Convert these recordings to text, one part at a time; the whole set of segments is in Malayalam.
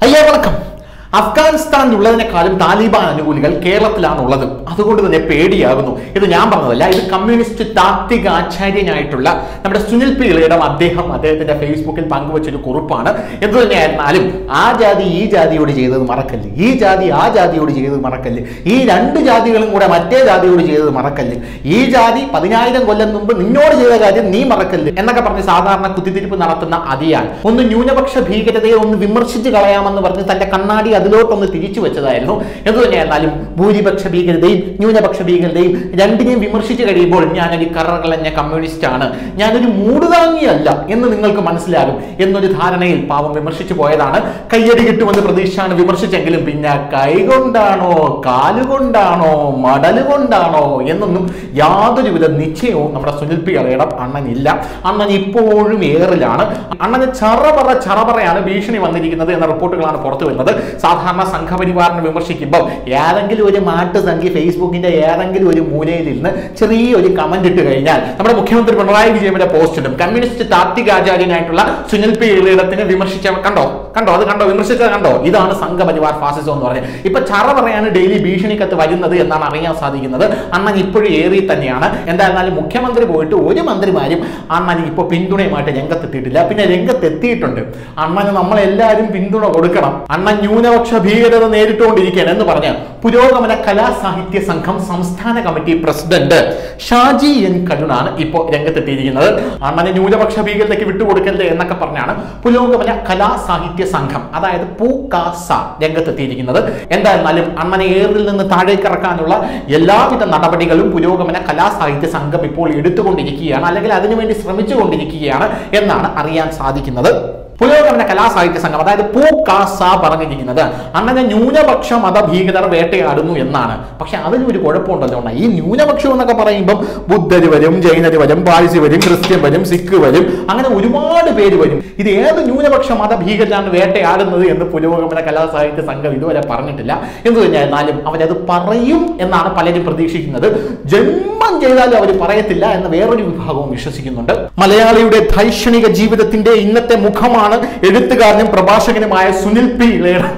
ayaa welcome. അഫ്ഗാനിസ്ഥാനിലുള്ളതിനേക്കാളും താലിബാൻ അനുകൂലികൾ കേരളത്തിലാണ് ഉള്ളത് അതുകൊണ്ട് തന്നെ പേടിയാകുന്നു. ഇത് ഞാൻ പറഞ്ഞതല്ല ഇത് കമ്മ്യൂണിസ്റ്റ് താത്വിക ആചാര്യനായിട്ടുള്ള നമ്മുടെ സുനിൽ പി ഇളയിടം അദ്ദേഹം അദ്ദേഹത്തിന്റെ ഫേസ്ബുക്കിൽ പങ്കുവച്ചൊരു കുറിപ്പാണ്. എന്തു തന്നെയായിരുന്നാലും ആ ജാതി ഈ ജാതിയോട് ചെയ്തത് മറക്കല്ല്. ഈ ജാതി ആ ജാതിയോട് ചെയ്തത് മറക്കല്ല്. ഈ രണ്ട് ജാതികളും കൂടെ മറ്റേ ജാതിയോട് ചെയ്തത് മറക്കല്ല്. ഈ ജാതി പതിനായിരം കൊല്ലം മുമ്പ് നിന്നോട് ചെയ്ത കാര്യം നീ മറക്കല്ല് എന്നൊക്കെ പറഞ്ഞ് സാധാരണ കുത്തിത്തിരിപ്പ് നടത്തുന്ന അതിയാൽ. ഒന്ന് ന്യൂനപക്ഷ ഭീകരതയെ ഒന്ന് വിമർശിച്ച് കളയാമെന്ന് പറഞ്ഞ് തന്റെ കണ്ണാടി അതിലോട്ടൊന്ന് തിരിച്ചു വെച്ചതായിരുന്നു. എന്തു തന്നെയായിരുന്നാലും ഭൂരിപക്ഷ ഭീകരതയും ന്യൂനപക്ഷ ഭീകരതയും രണ്ടിനെയും വിമർശിച്ച് കഴിയുമ്പോൾ ഞാനൊരു കറകളഞ്ഞ കമ്മ്യൂണിസ്റ്റ് ആണ് ഞാനൊരു മൂടുതാങ്ങിയല്ല എന്ന് നിങ്ങൾക്ക് മനസ്സിലാകും എന്നൊരു ധാരണയിൽ പാവം വിമർശിച്ചു പോയതാണ്. കയ്യടി കിട്ടുമെന്ന് പ്രതീക്ഷയാണ് വിമർശിച്ചെങ്കിലും പിന്നെ കൈകൊണ്ടാണോ കാലുകൊണ്ടാണോ മടലുകൊണ്ടാണോ എന്നൊന്നും യാതൊരുവിധ നിശ്ചയവും നമ്മുടെ സുനിൽ പി അറയുടെ അണ്ണനില്ല. അണ്ണൻ ഇപ്പോഴും ഏറിലാണ്. അണ്ണന് ചറപറ ചറപറയാണ് ഭീഷണി വന്നിരിക്കുന്നത് എന്ന റിപ്പോർട്ടുകളാണ് പുറത്തു വരുന്നത് സാധാരണ സംഘപരിവാറിനെ വിമർശിക്കുമ്പോൾ ഏതെങ്കിലും ഒരു മാട്ട് സംഖ്യ ഫേസ്ബുക്കിന്റെ ഏതെങ്കിലും ഒരു മൂലയിൽ ഇരുന്ന് ചെറിയൊരു കമന്റ് ഇട്ട് കഴിഞ്ഞാൽ നമ്മുടെ മുഖ്യമന്ത്രി പിണറായി വിജയന്റെ പോസ്റ്റിലും കമ്മ്യൂണിസ്റ്റ് കമ്മ്യൂണിസ്റ്റ് താത്വികാചാര്യനായിട്ടുള്ള സുനിൽ പി ഇളയിടത്തിനെ വിമർശിച്ച കണ്ടോ? കണ്ടോ? അത് കണ്ടോ? വിമർശിച്ചത് കണ്ടോ? ഇതാണ് സംഘപരിവാർ ഫാസിസം എന്ന് പറഞ്ഞത്. ഇപ്പൊ ചറ പറയാണ് ഡെയിലി ഭീഷണിക്കത്ത് വരുന്നത് എന്നാണ് അറിയാൻ സാധിക്കുന്നത്. അണ്ണൻ ഇപ്പോഴും ഏറി തന്നെയാണ്. എന്തായിരുന്നാലും മുഖ്യമന്ത്രി പോയിട്ട് ഒരു മന്ത്രിമാരും അണ്ണൻ ഇപ്പൊ പിന്തുണയുമായിട്ട് രംഗത്തെത്തിയിട്ടില്ല. പിന്നെ രംഗത്തെത്തിയിട്ടുണ്ട്. അണ്ണന് നമ്മളെല്ലാവരും പിന്തുണ കൊടുക്കണം. അണ്ണൻ ന്യൂനപക്ഷ ഭീകരത നേരിട്ടുകൊണ്ടിരിക്കുകയാണ് എന്ന് പറഞ്ഞ് പുരോഗമന കലാസാഹിത്യ സംഘം സംസ്ഥാന കമ്മിറ്റി പ്രസിഡന്റ് ഷാജി എൻ കരുണാണ് ഇപ്പോൾ രംഗത്തെത്തിയിരിക്കുന്നത്. അണ്ണനെ ന്യൂനപക്ഷ ഭീകരതയ്ക്ക് വിട്ടുകൊടുക്കരുത് എന്നൊക്കെ പറഞ്ഞാണ് പുരോഗമന കലാസാഹിത്യ സംഘം അതായത് പൂക്കാസ രംഗത്തെത്തിയിരിക്കുന്നത്. എന്തായിരുന്നാലും അണ്ണനെ ഏറിൽ നിന്ന് താഴേക്ക് ഇറക്കാനുള്ള എല്ലാവിധ നടപടികളും പുരോഗമന കലാസാഹിത്യ സംഘം ഇപ്പോൾ എടുത്തുകൊണ്ടിരിക്കുകയാണ് അല്ലെങ്കിൽ അതിനുവേണ്ടി ശ്രമിച്ചുകൊണ്ടിരിക്കുകയാണ് എന്നാണ് അറിയാൻ സാധിക്കുന്നത്. പുരോഗമന കലാസാഹിത്യ സംഘം അതായത് പൂക്കാസ പറഞ്ഞിരിക്കുന്നത്. അങ്ങനെ ന്യൂനപക്ഷ മതഭീകരർ വേട്ടയാടുന്നു എന്നാണ്. പക്ഷെ അതിന് ഒരു കുഴപ്പമുണ്ടല്ലോ ഈ ന്യൂനപക്ഷം എന്നൊക്കെ പറയുമ്പം ബുദ്ധര് വരും ജൈനര് വരും പാഴ്സി വരും ക്രിസ്ത്യൻ വരും സിഖ് വരും അങ്ങനെ ഒരുപാട് പേര് വരും. ഇത് ഏത് ന്യൂനപക്ഷ മതഭീകരരാണ് വേട്ടയാടുന്നത് എന്ന് പുരോഗമന കലാസാഹിത്യ സംഘം ഇതുവരെ പറഞ്ഞിട്ടില്ല. എന്തു തന്നെയായിരുന്നാലും അവരത് പറയും എന്നാണ് പലരും പ്രതീക്ഷിക്കുന്നത്. ജന്മം ചെയ്താലും അവർ പറയത്തില്ല എന്ന് വേറൊരു വിഭാഗവും വിശ്വസിക്കുന്നുണ്ട്. മലയാളിയുടെ ധൈഷണിക ജീവിതത്തിന്റെ ഇന്നത്തെ മുഖമാണ് എഴുത്തുകാരനും പ്രഭാഷകനുമായ സുനിൽ പി. ഇളയടം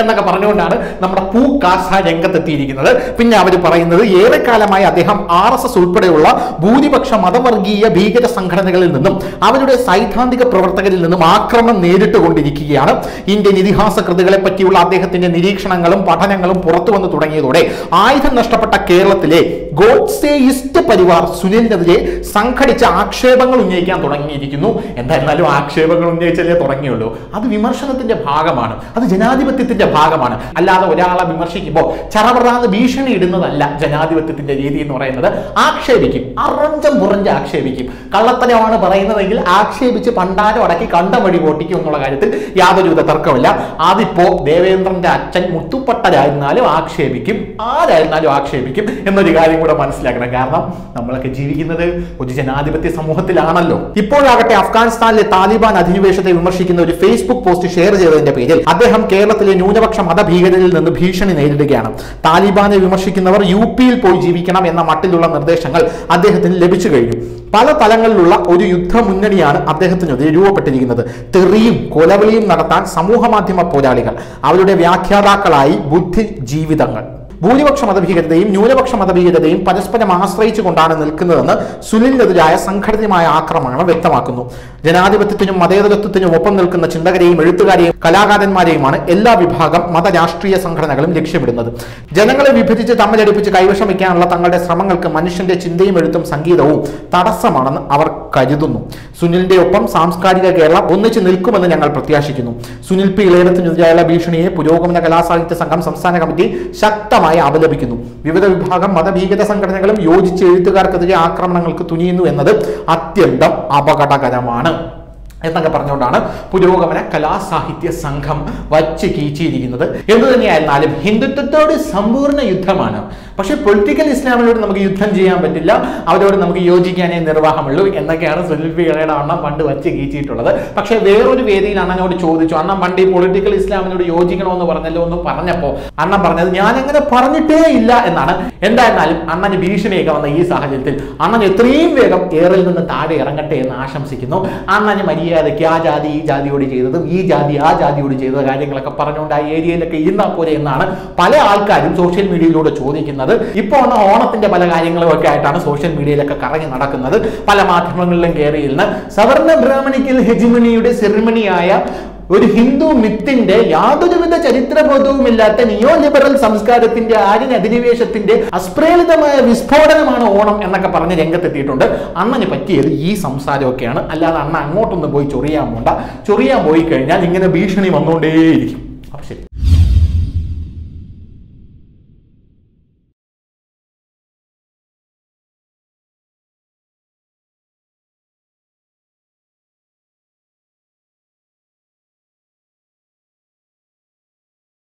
എന്നൊക്കെ പറഞ്ഞുകൊണ്ടാണ് നമ്മുടെ പൂ കാസ രംഗത്തെത്തിയിരിക്കുന്നത്. പിന്നെ അവർ പറയുന്നത് ഏറെക്കാലമായി അദ്ദേഹം ആർ എസ് എസ് ഉൾപ്പെടെയുള്ള ഭൂരിപക്ഷ മതവർഗീയ ഭീകര സംഘടനകളിൽ നിന്നും അവരുടെ സൈദ്ധാന്തിക പ്രവർത്തകരിൽ നിന്നും ആക്രമണം നേരിട്ടുകൊണ്ടിരിക്കുകയാണ്. ഇന്ത്യൻ ഇതിഹാസ കൃതികളെ പറ്റിയുള്ള അദ്ദേഹത്തിന്റെ നിരീക്ഷണങ്ങളും പഠനങ്ങളും പുറത്തു വന്നു തുടങ്ങിയതോടെ ആയുധം നഷ്ടപ്പെട്ട കേരളത്തിലെ ഗോഡ്സേയിസ്റ്റ് പരിവാർ സുനിലിനെതിരെ സംഘടിച്ച ആക്ഷേപങ്ങൾ ഉന്നയിക്കാൻ തുടങ്ങിയിരിക്കുന്നു. എന്തായിരുന്നാലും ആക്ഷേപങ്ങൾ ഉന്നയിച്ചല്ലേ തുടങ്ങിയുള്ളൂ. അത് വിമർശനത്തിന്റെ ഭാഗമാണ്. അത് ജനാധിപത്യത്തിന്റെ ഭാഗമാണ്. അല്ലാതെ ഒരാളെ വിമർശിക്കുമ്പോൾ ചറപറാന്ന് ഭീഷണി ഇടുന്നതല്ല ജനാധിപത്യത്തിന്റെ രീതി എന്ന് പറയുന്നത്. ആക്ഷേപിക്കും. അറഞ്ചം പുറഞ്ച് ആക്ഷേപിക്കും. കള്ളത്തരമാണ് പറയുന്നതെങ്കിൽ ആക്ഷേപിച്ച് പണ്ടാരം അടക്കി കണ്ട വഴി പൊട്ടിക്കും എന്നുള്ള കാര്യത്തിൽ യാതൊരുവിധ തർക്കമില്ല. അതിപ്പോ ദേവേന്ദ്രന്റെ അച്ഛൻ മുത്തുപ്പട്ടരായിരുന്നാലും ആക്ഷേപിക്കും. ആരായിരുന്നാലും ആക്ഷേപിക്കും എന്നൊരു കാര്യം കൂടെ മനസ്സിലാക്കണം. കാരണം നമ്മളൊക്കെ ജീവിക്കുന്നത് ഒരു ജനാധിപത്യ സമൂഹത്തിലാണല്ലോ. ഇപ്പോഴാകട്ടെ അഫ്ഗാനിസ്ഥാനിലെ താലിബാൻ അധിനിവേശത്തെ വിമർശിക്കുന്ന ഒരു ഫേസ്ബുക്ക് പോസ്റ്റ് ഷെയർ ചെയ്തതിന്റെ പേരിൽ അദ്ദേഹം കേരളത്തിലെ ന്യൂനപക്ഷ മതഭീകരരിൽ നിന്ന് ഭീഷണി നേരിടുകയാണ്. താലിബാനെ വിമർശിക്കുന്നവർ യു പിയിൽ പോയി ജീവിക്കണം എന്ന മട്ടിലുള്ള നിർദ്ദേശങ്ങൾ അദ്ദേഹത്തിന് ലഭിച്ചു കഴിഞ്ഞു. പല തലങ്ങളിലുള്ള ഒരു യുദ്ധ മുന്നണിയാണ് അദ്ദേഹത്തിനെതിരെ രൂപപ്പെട്ടിരിക്കുന്നത്. തെറിയും കൊലവിളിയും നടത്താൻ സമൂഹ മാധ്യമ പോരാളികൾ. അവരുടെ വ്യാഖ്യാതാക്കളായി ബുദ്ധി ജീവിതങ്ങൾ ഭൂരിപക്ഷ മതഭീകരതയും ന്യൂനപക്ഷ മതഭീകരതയും പരസ്പരം ആശ്രയിച്ചു കൊണ്ടാണ് നിൽക്കുന്നതെന്ന് സുനിലിനെതിരായ സംഘടിതമായ ആക്രമണങ്ങൾ വ്യക്തമാക്കുന്നു. ജനാധിപത്യത്തിനും മതേതരത്വത്തിനും ഒപ്പം നിൽക്കുന്ന ചിന്തകരെയും എഴുത്തുകാരെയും കലാകാരന്മാരെയുമാണ് എല്ലാ വിഭാഗം മതരാഷ്ട്രീയ സംഘടനകളും ലക്ഷ്യമിടുന്നത്. ജനങ്ങളെ വിഭജിച്ച് തമ്മിലടിപ്പിച്ച് കൈവശം വയ്ക്കാനുള്ള തങ്ങളുടെ ശ്രമങ്ങൾക്ക് മനുഷ്യന്റെ ചിന്തയും എഴുത്തും സംഗീതവും തടസ്സമാണെന്ന് അവർ കരുതുന്നു. സുനിലിന്റെ ഒപ്പം സാംസ്കാരിക കേരളം ഒന്നിച്ചു നിൽക്കുമെന്ന് ഞങ്ങൾ പ്രത്യാശിക്കുന്നു. സുനിൽ പി. ഇളയടത്തിനെതിരായുള്ള ഭീഷണിയെ പുരോഗമന കലാസാഹിത്യ സംഘം സംസ്ഥാന കമ്മിറ്റി ശക്തമായി അപലപിക്കുന്നു. വിവിധ വിഭാഗം മതഭീകര സംഘടനകളും യോജിച്ച് എഴുത്തുകാർക്കെതിരെ ആക്രമണങ്ങൾക്ക് തുനിയുന്നു എന്നത് അത്യന്തം അപകടകരമാണ്. എന്നൊക്കെ പറഞ്ഞുകൊണ്ടാണ് പുരോഗമന കലാസാഹിത്യ സംഘം വച്ച് കീച്ചിയിരിക്കുന്നത്. എന്തു തന്നെയായിരുന്നാലും ഹിന്ദുത്വത്തോട് സമ്പൂർണ യുദ്ധമാണ്. പക്ഷെ പൊളിറ്റിക്കൽ ഇസ്ലാമിനോട് നമുക്ക് യുദ്ധം ചെയ്യാൻ പറ്റില്ല. അവരോട് നമുക്ക് യോജിക്കാനേ നിർവാഹമുള്ളൂ എന്നൊക്കെയാണ് സുനിൽ പി ഇളയുടെ അണ്ണൻ പണ്ട് വച്ച് കീച്ചിട്ടുള്ളത് പക്ഷെ വേറൊരു വേദിയിൽ അണ്ണനോട് ചോദിച്ചു അണ്ണൻ പണ്ട് ഈ പൊളിറ്റിക്കൽ ഇസ്ലാമിനോട് യോജിക്കണമെന്ന് പറഞ്ഞല്ലോ എന്ന് പറഞ്ഞപ്പോൾ അണ്ണൻ പറഞ്ഞത് ഞാൻ അങ്ങനെ പറഞ്ഞിട്ടേ ഇല്ല എന്നാണ്. എന്തായിരുന്നാലും അണ്ണന് ഭീഷണിയൊക്കെ വന്ന ഈ സാഹചര്യത്തിൽ അണ്ണൻ എത്രയും വേഗം ഏറിൽ നിന്ന് താഴെ ഇറങ്ങട്ടെ എന്ന് ആശംസിക്കുന്നു. അണ്ണന് മര്യാദ മര്യാദയ്ക്ക് ആ ജാതി ഈ ജാതിയോട് ചെയ്തതും ഈ ജാതി ആ ജാതിയോട് ചെയ്ത കാര്യങ്ങളൊക്കെ പറഞ്ഞുകൊണ്ട് ആ ഏരിയയിലൊക്കെ ഇരുന്നാൽ പോലെ എന്നാണ് പല ആൾക്കാരും സോഷ്യൽ മീഡിയയിലൂടെ ചോദിക്കുന്നത്. ഇപ്പോൾ ഓണത്തിന്റെ പല കാര്യങ്ങളും ഒക്കെ ആയിട്ടാണ് സോഷ്യൽ മീഡിയയിലൊക്കെ കറങ്ങി നടക്കുന്നത്. പല മാധ്യമങ്ങളിലും കയറി ഇരുന്ന് സവർണ ബ്രാഹ്മണിക്കൽ ഹെജിമണിയുടെ സെറിമണിയായ ഒരു ഹിന്ദു മിത്തിന്റെ യാതൊരുവിധ ചരിത്രബോധവുമില്ലാത്ത നിയോ ലിബറൽ സംസ്കാരത്തിന്റെ ആര്യൻ അധിനിവേശത്തിന്റെ അസ്പ്രേലിതമായ വിസ്ഫോടനമാണ് ഓണം എന്നൊക്കെ പറഞ്ഞ് രംഗത്തെത്തിയിട്ടുണ്ട്. അണ്ണന് പറ്റിയത് ഈ സംസാരമൊക്കെയാണ്. അല്ലാതെ അണ്ണ അങ്ങോട്ടൊന്നും പോയി ചൊറിയാൻ പോണ്ട. ചൊറിയാൻ പോയി കഴിഞ്ഞാൽ ഇങ്ങനെ ഭീഷണി വന്നുകൊണ്ടേയിരിക്കും അപ്പൊ ശരി.